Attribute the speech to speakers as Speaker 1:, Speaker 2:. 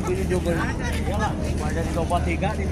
Speaker 1: bunyi juga. Iyalah, ada di 23 di